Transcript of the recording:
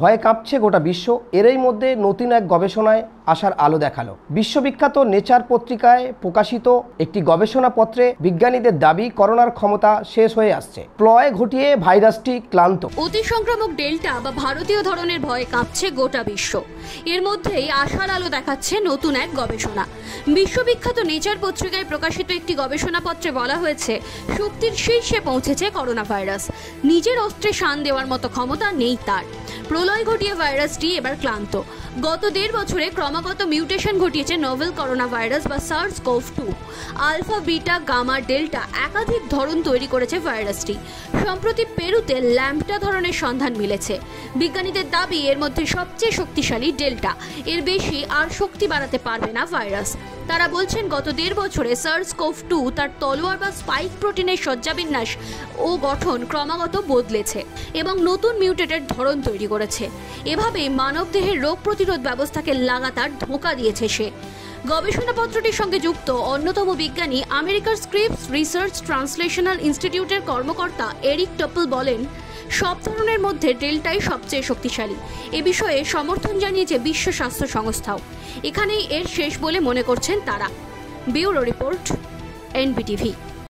ভয়ে কাঁপছে গোটা বিশ্ব। এরই মধ্যে নতুন এক গবেষণায় আসার আলো দেখাল। বিশ্ববিখ্যাত নেচার পত্রিকায় প্রকাশিত একটি গবেষণাপত্রে বিজ্ঞানীদের দাবি, করোনার ক্ষমতা শেষ হয়ে আসছে। প্লয় ঘটিয়ে ভাইরাসটি ক্লান্ত। অতি সংক্রামক ডেল্টা বা ভারতীয় ধরনের ভয়ে কাঁপছে গোটা বিশ্ব। এর মধ্যেই আশার আলো দেখাচ্ছে নতুন এক গবেষণা। বিশ্ববিখ্যাত নেচার পত্রিকায় প্রকাশিত একটি গবেষণাপত্রে বলা হয়েছে, শক্তির শীর্ষে পৌঁছেছে করোনা ভাইরাস। নিজের অস্ত্রে শান দেওয়ার মতো ক্ষমতা নেই তার। প্রলয় ঘটিয়ে ভাইরাসটি এবার ক্লান্ত। গত দেড় বছরে ক্রমাগত মিউটেশন ঘটিয়েছে নোভেল করোনা ভাইরাস বা SARS CoV two alpha beta gamma delta একাধিক ধরন তৈরি করেছে ভাইরাসটি সম্প্রতি পেরুতে ল্যাম্পটা ধরনের সন্ধান মিলেছে। বিজ্ঞানীদের দাবি, এর মধ্যে সবচেয়ে শক্তিশালী ডেল্টা এর বেশি আর শক্তি বাড়াতে পারবে না ভাইরাস তারা বলছেন, গত দেড় বছরে সার্স কোভ টু তার তলোয়ার বা স্পাইক প্রোটিনের সজ্জাবিন্যাস ও গঠন ক্রমাগত বদলেছে এবং নতুন মিউটেটের ধরন তৈরি করেছে। এভাবে মানবদেহের রোগ প্রতিরোধ ব্যবস্থাকে লাগাতার ধোঁকা দিয়েছে সে। গবেষণাপত্রটির সঙ্গে যুক্ত অন্যতম বিজ্ঞানী আমেরিকার স্ক্রিপস রিসার্চ ট্রান্সলেশনাল ইনস্টিটিউটের কর্মকর্তা এরিক টপল বলেন, সব ধরনের মধ্যে ডেল্টাই সবচেয়ে শক্তিশালী। এ বিষয়ে সমর্থন জানিয়েছে বিশ্ব স্বাস্থ্য সংস্থাও। এখানেই এর শেষ বলে মনে করছেন তারা। Bureau report, NBTV.